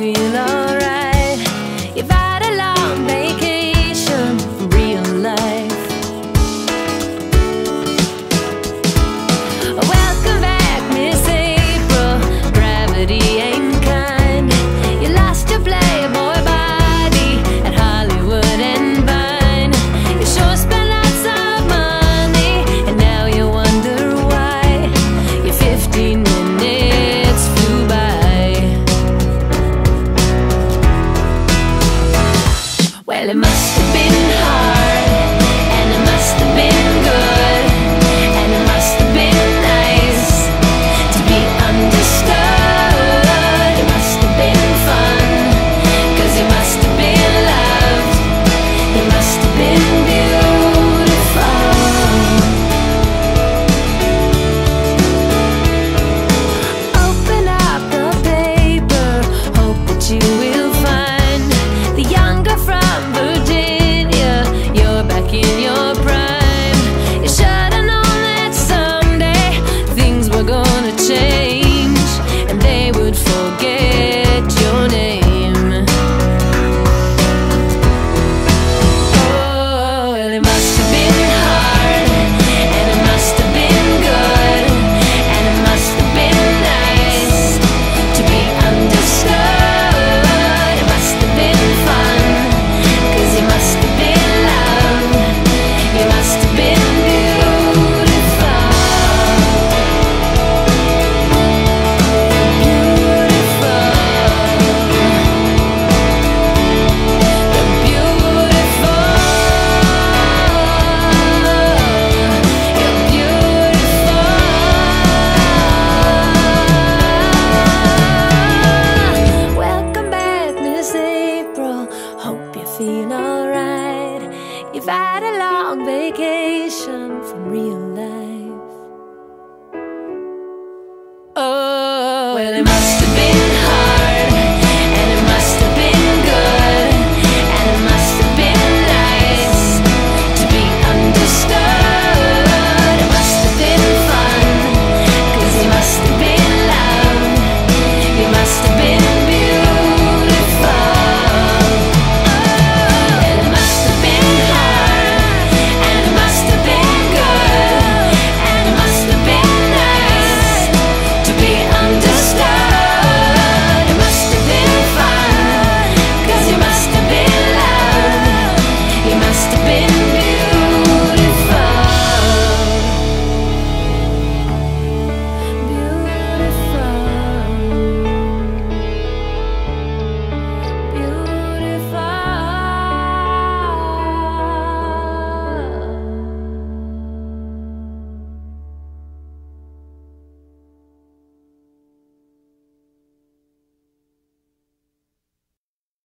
You love. Well, it must have been. feel alright. You've had a long vacation from real life. Oh, well, been